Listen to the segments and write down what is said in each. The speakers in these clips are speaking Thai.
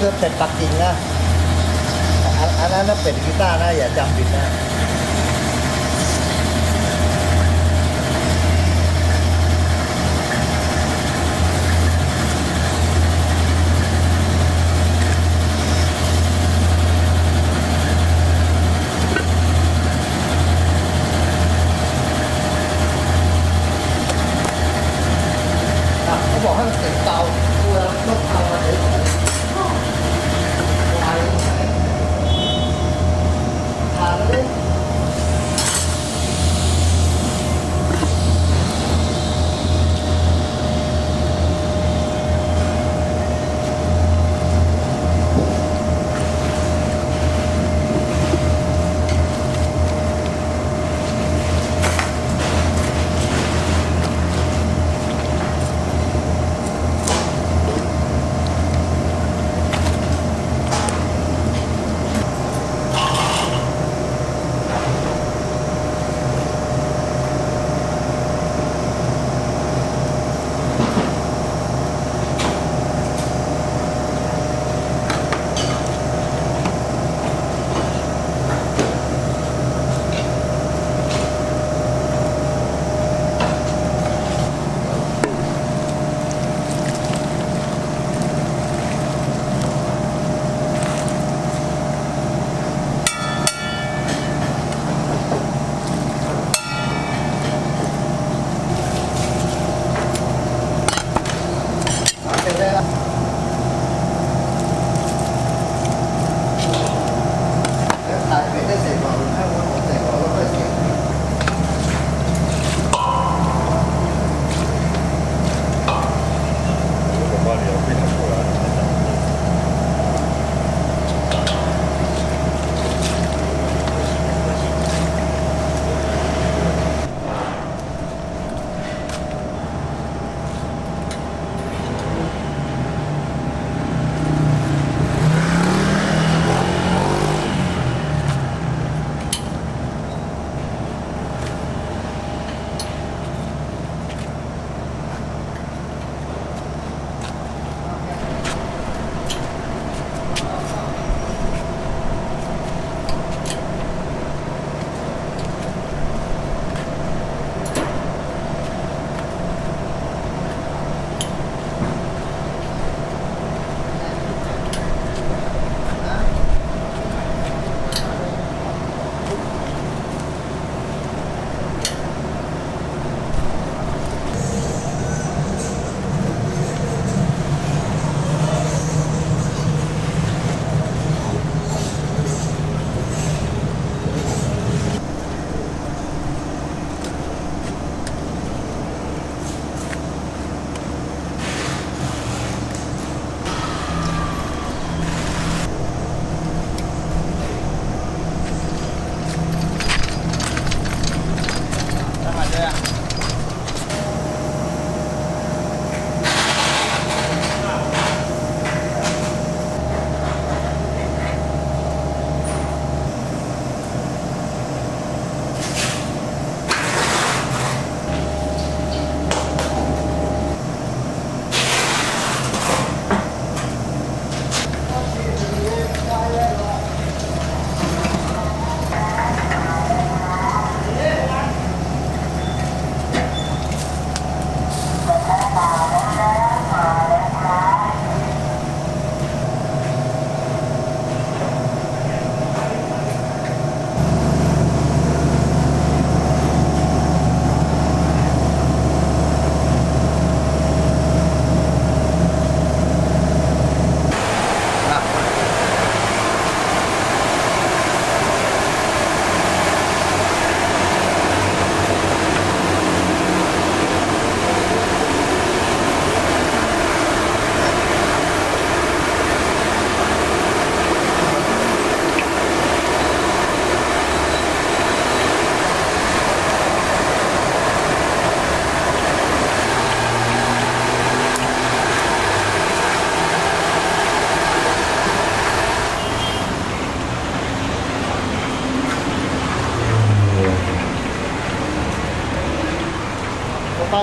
คือเป็ดปักกิ่งนะอันนั้นนะเป็ดกีตาร์นะ อย่าจำผิดนะอะเขาบอกให้มันติดเตาตัวต้องเตา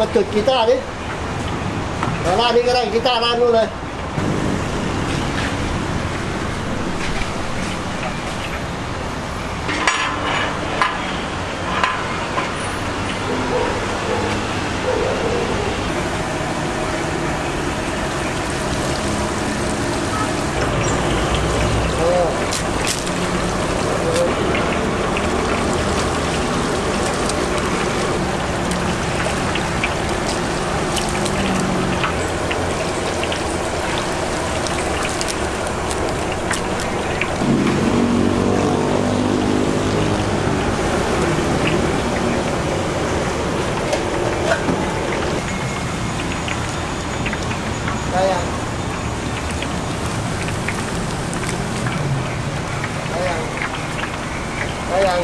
มาจุดกีตาร์ดิร้าน้านี้ก็ได้กีตาร์ร้านู้นเลย เออ ได้ยังได้ยังได้ยัง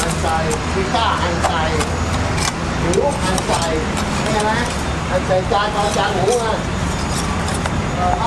อันใจพิต้าร์อันใจ หมูอันใจใช่ไหมอันใจจานเอาจานหมูมาเออเ